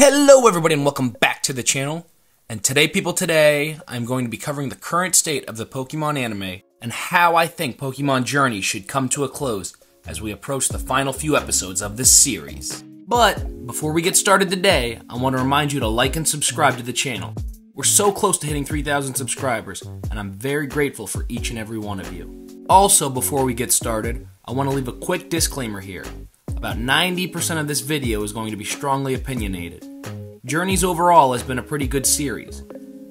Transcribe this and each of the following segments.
Hello everybody and welcome back to the channel. And today people today, I'm going to be covering the current state of the Pokemon anime and how I think Pokemon Journey should come to a close as we approach the final few episodes of this series. But before we get started today, I want to remind you to like and subscribe to the channel. We're so close to hitting 3,000 subscribers, and I'm very grateful for each and every one of you. Also, before we get started, I want to leave a quick disclaimer here. About 90% of this video is going to be strongly opinionated. Journeys overall has been a pretty good series,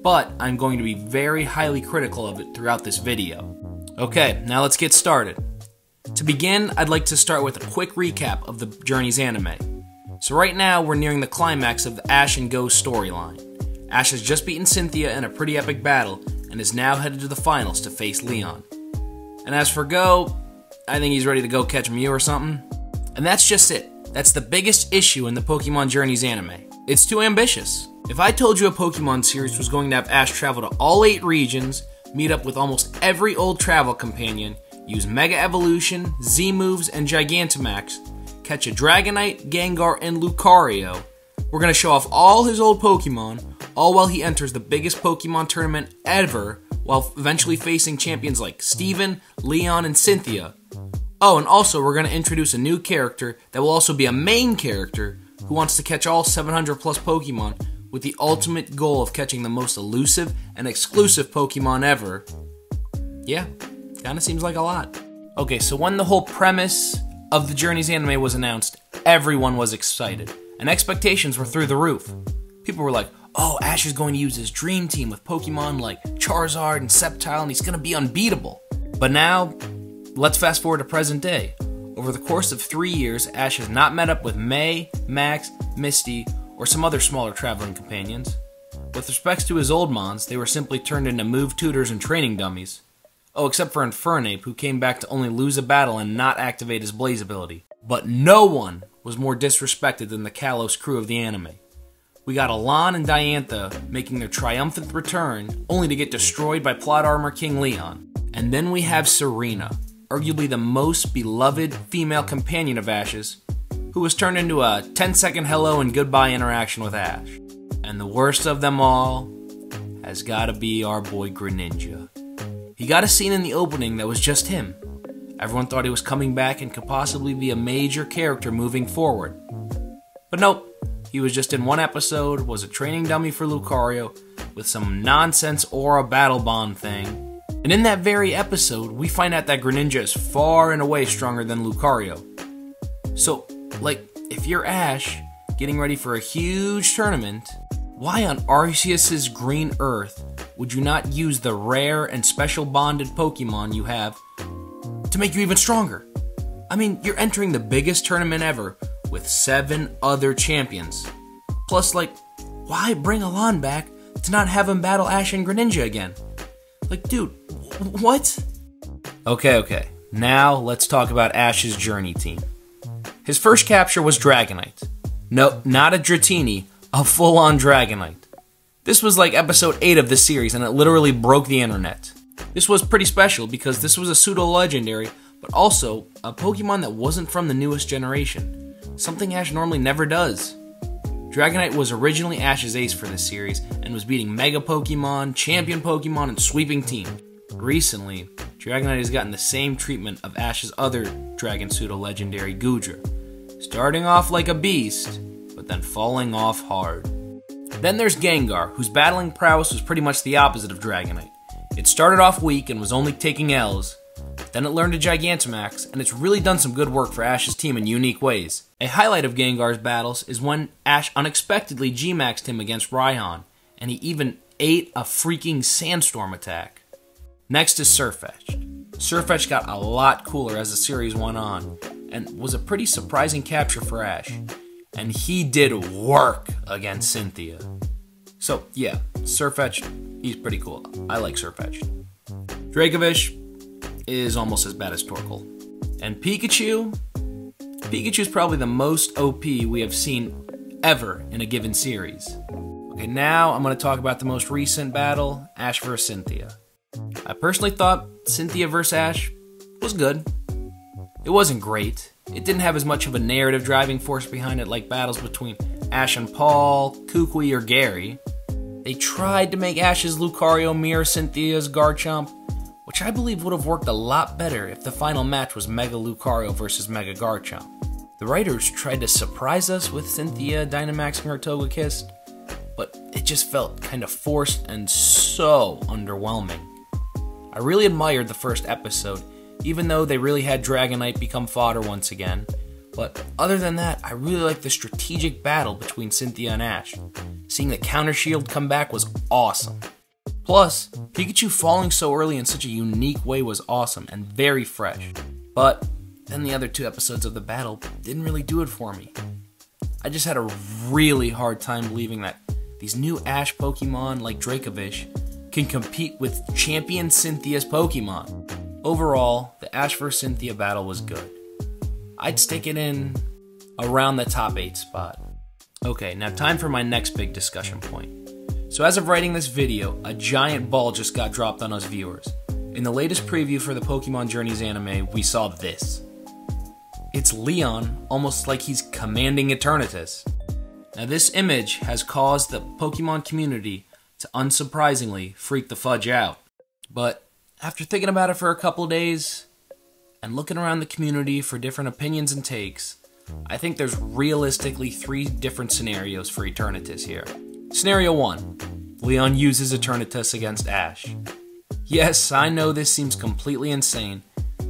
but I'm going to be very highly critical of it throughout this video. Okay, now let's get started. To begin, I'd like to start with a quick recap of the Journeys anime. So right now, we're nearing the climax of the Ash and Goh storyline. Ash has just beaten Cynthia in a pretty epic battle, and is now headed to the finals to face Leon. And as for Goh, I think he's ready to go catch Mew or something. And that's just it. That's the biggest issue in the Pokemon Journeys anime. It's too ambitious. If I told you a Pokemon series was going to have Ash travel to all 8 regions, meet up with almost every old travel companion, use Mega Evolution, Z moves, and Gigantamax, catch a Dragonite, Gengar, and Lucario, we're going to show off all his old Pokemon, all while he enters the biggest Pokemon tournament ever, while eventually facing champions like Steven, Leon, and Cynthia, Oh, and also we're going to introduce a new character that will also be a main character who wants to catch all 700 plus Pokemon with the ultimate goal of catching the most elusive and exclusive Pokemon ever. Yeah, kinda seems like a lot. Okay, so when the whole premise of the Journeys anime was announced, everyone was excited, and expectations were through the roof. People were like, oh, Ash is going to use his dream team with Pokemon like Charizard and Sceptile, and he's gonna be unbeatable. But now, Let's fast forward to present day. Over the course of three years, Ash has not met up with May, Max, Misty, or some other smaller traveling companions. With respects to his old Mons, they were simply turned into move tutors and training dummies. Oh, except for Infernape, who came back to only lose a battle and not activate his Blaze ability. But no one was more disrespected than the Kalos crew of the anime. We got Alain and Diantha making their triumphant return, only to get destroyed by Plot Armor King Leon. And then we have Serena, arguably the most beloved female companion of Ash's, who was turned into a 10 second hello and goodbye interaction with Ash. And the worst of them all has gotta be our boy Greninja. He got a scene in the opening that was just him. Everyone thought he was coming back and could possibly be a major character moving forward. But nope, he was just in one episode, was a training dummy for Lucario, with some nonsense aura battle bond thing, and in that very episode, we find out that Greninja is far and away stronger than Lucario. So, like, if you're Ash, getting ready for a huge tournament, why on Arceus' green earth would you not use the rare and special bonded Pokemon you have to make you even stronger? I mean, you're entering the biggest tournament ever with seven other champions. Plus, like, why bring Alain back to not have him battle Ash and Greninja again? Like, dude, what? Okay, okay. Now let's talk about Ash's journey team. His first capture was Dragonite. No, not a Dratini, a full on Dragonite. This was like episode 8 of the series, and it literally broke the internet. This was pretty special because this was a pseudo legendary, but also a Pokemon that wasn't from the newest generation. Something Ash normally never does. Dragonite was originally Ash's ace for this series and was beating Mega Pokemon, Champion Pokemon, and sweeping teams. Recently, Dragonite has gotten the same treatment of Ash's other Dragon Pseudo Legendary Goodra, starting off like a beast, but then falling off hard. Then there's Gengar, whose battling prowess was pretty much the opposite of Dragonite. It started off weak and was only taking L's, then it learned a Gigantamax, and it's really done some good work for Ash's team in unique ways. A highlight of Gengar's battles is when Ash unexpectedly G-Maxed him against Raihan, and he even ate a freaking Sandstorm attack. Next is Sirfetch'd. Sirfetch'd got a lot cooler as the series went on, and was a pretty surprising capture for Ash. And he did work against Cynthia. So yeah, Sirfetch'd, he's pretty cool. I like Sirfetch'd. Dracovish, is almost as bad as Torkoal. And Pikachu? Pikachu is probably the most OP we have seen ever in a given series. Okay, now I'm going to talk about the most recent battle, Ash vs. Cynthia. I personally thought Cynthia vs. Ash was good. It wasn't great. It didn't have as much of a narrative driving force behind it like battles between Ash and Paul, Kukui, or Gary. They tried to make Ash's Lucario mirror Cynthia's Garchomp, which I believe would have worked a lot better if the final match was Mega Lucario versus Mega Garchomp. The writers tried to surprise us with Cynthia Dynamaxing her Togekiss, but it just felt kind of forced and so underwhelming. I really admired the first episode, even though they really had Dragonite become fodder once again. But other than that, I really liked the strategic battle between Cynthia and Ash. Seeing the counter shield come back was awesome. Plus, Pikachu falling so early in such a unique way was awesome and very fresh. But then the other two episodes of the battle didn't really do it for me. I just had a really hard time believing that these new Ash Pokemon like Dracovish can compete with champion Cynthia's Pokemon. Overall, the Ash vs Cynthia battle was good. I'd stick it in around the top 8 spot. Okay, now time for my next big discussion point. So as of writing this video, a giant ball just got dropped on us viewers. In the latest preview for the Pokemon Journeys anime, we saw this. It's Leon, almost like he's commanding Eternatus. Now this image has caused the Pokemon community to unsurprisingly freak the fudge out. But after thinking about it for a couple days and looking around the community for different opinions and takes, I think there's realistically three different scenarios for Eternatus here. Scenario 1 Leon uses Eternatus against Ash. Yes, I know this seems completely insane,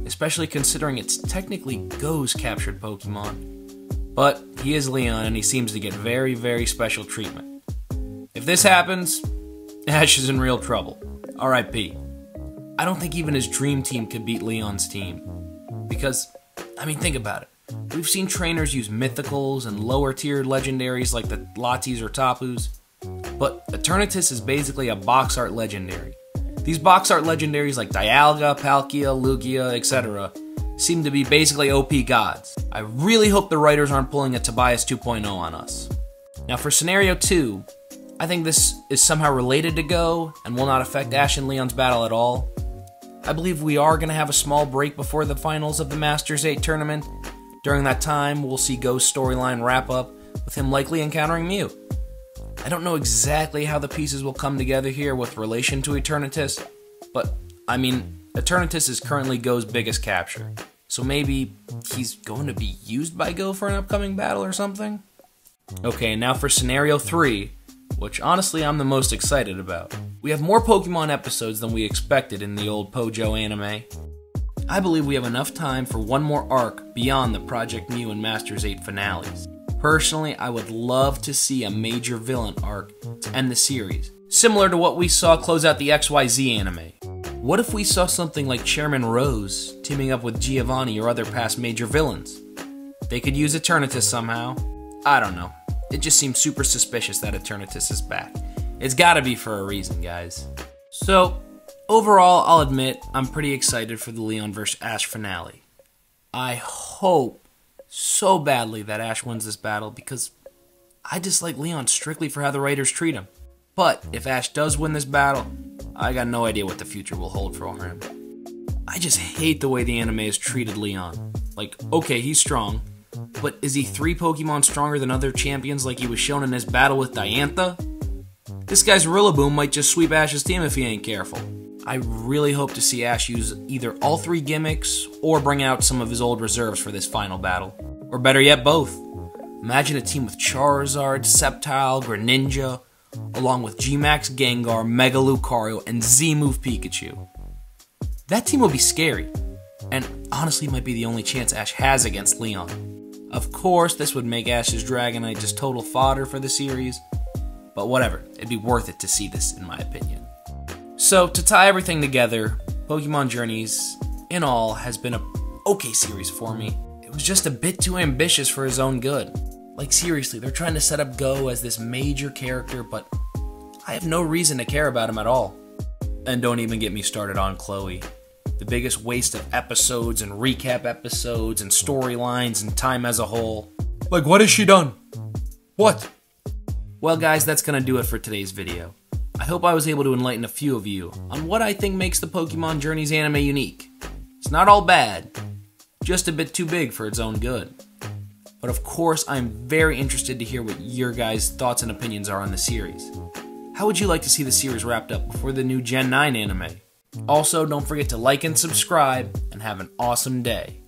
especially considering it's technically Goh's captured Pokemon. But he is Leon and he seems to get very, very special treatment. If this happens, Ash is in real trouble. RIP. I don't think even his dream team could beat Leon's team. Because, I mean, think about it. We've seen trainers use mythicals and lower tiered legendaries like the Latis or Tapus, but Eternatus is basically a box art legendary. These box art legendaries like Dialga, Palkia, Lugia, etc. seem to be basically OP gods. I really hope the writers aren't pulling a Tobias 2.0 on us. Now for scenario 2, I think this is somehow related to Goh and will not affect Ash and Leon's battle at all. I believe we are going to have a small break before the finals of the Masters 8 tournament. During that time, we'll see Goh's storyline wrap up with him likely encountering Mew. I don't know exactly how the pieces will come together here with relation to Eternatus, but I mean, Eternatus is currently Goh's biggest capture, so maybe he's going to be used by Goh for an upcoming battle or something? Okay, now for scenario 3, which honestly I'm the most excited about. We have more Pokemon episodes than we expected in the old Pojo anime. I believe we have enough time for one more arc beyond the Project Mew and Masters 8 finales. Personally, I would love to see a major villain arc to end the series, similar to what we saw close out the XYZ anime. What if we saw something like Chairman Rose teaming up with Giovanni or other past major villains? They could use Eternatus somehow. I don't know. It just seems super suspicious that Eternatus is back. It's gotta be for a reason, guys. So, overall, I'll admit I'm pretty excited for the Leon vs. Ash finale. I hope so badly that Ash wins this battle because I dislike Leon strictly for how the writers treat him. But if Ash does win this battle, I got no idea what the future will hold for him. I just hate the way the anime has treated Leon. Like, okay, he's strong, but is he three Pokemon stronger than other champions like he was shown in his battle with Diantha? This guy's Rillaboom might just sweep Ash's team if he ain't careful. I really hope to see Ash use either all three gimmicks or bring out some of his old reserves for this final battle. Or better yet, both. Imagine a team with Charizard, Sceptile, Greninja, along with G-Max Gengar, Mega Lucario, and Z-Move Pikachu. That team will be scary, and honestly might be the only chance Ash has against Leon. Of course, this would make Ash's Dragonite just total fodder for the series, but whatever, it'd be worth it to see this, in my opinion. So, to tie everything together, Pokemon Journeys, in all, has been a okay series for me. It was just a bit too ambitious for his own good. Like, seriously, they're trying to set up Goh as this major character, but I have no reason to care about him at all. And don't even get me started on Chloe the biggest waste of episodes and recap episodes and storylines and time as a whole. Like, what has she done? What? Well, guys, that's gonna do it for today's video. I hope I was able to enlighten a few of you on what I think makes the Pokemon Journeys anime unique. It's not all bad, just a bit too big for its own good. But of course, I'm very interested to hear what your guys' thoughts and opinions are on the series. How would you like to see the series wrapped up before the new Gen 9 anime? Also, don't forget to like and subscribe, and have an awesome day.